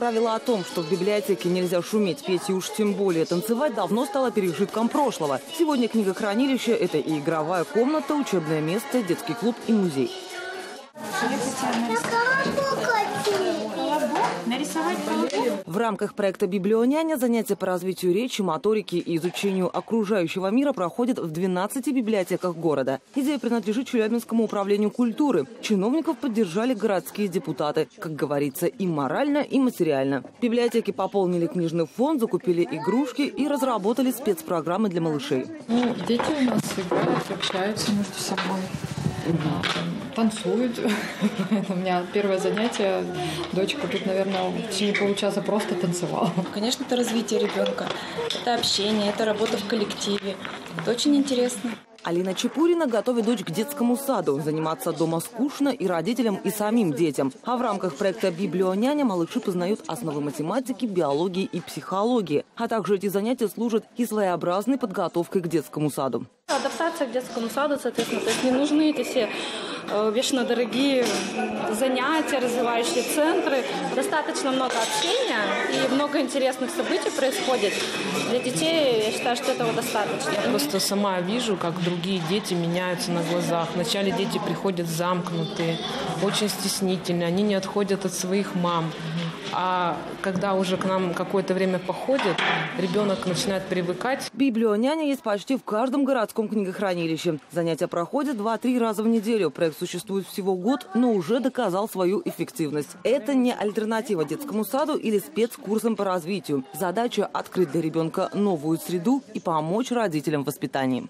Правило о том, что в библиотеке нельзя шуметь, петь и уж тем более танцевать, давно стало пережитком прошлого. Сегодня книгохранилище – это и игровая комната, учебное место, детский клуб и музей. Нарисовать В рамках проекта «Библионяня» занятия по развитию речи, моторики и изучению окружающего мира проходят в 12 библиотеках города. Идея принадлежит Челябинскому управлению культуры. Чиновников поддержали городские депутаты. Как говорится, и морально, и материально. Библиотеки пополнили книжный фонд, закупили игрушки и разработали спецпрограммы для малышей. Ну, дети у нас играют, общаются между собой. Танцуют. Это у меня первое занятие. Дочка тут, наверное, в течение получаса просто танцевала. Конечно, это развитие ребенка, это общение, это работа в коллективе. Это очень интересно. Алина Чепурина готовит дочь к детскому саду. Заниматься дома скучно и родителям, и самим детям. А в рамках проекта «Библионяня» малыши познают основы математики, биологии и психологии. А также эти занятия служат и своеобразной подготовкой к детскому саду. Адаптация к детскому саду, соответственно, то есть не нужны эти все вечно дорогие занятия, развивающие центры. Достаточно много общения и много интересных событий происходит. Для детей я считаю, что этого достаточно. Я просто сама вижу, как другие дети меняются на глазах. Вначале дети приходят замкнутые, очень стеснительные, они не отходят от своих мам. А когда уже к нам какое-то время походит, ребенок начинает привыкать. Библионяня есть почти в каждом городском книгохранилище. Занятия проходят 2-3 раза в неделю. Проект существует всего год, но уже доказал свою эффективность. Это не альтернатива детскому саду или спецкурсам по развитию. Задача – открыть для ребенка новую среду и помочь родителям в воспитании.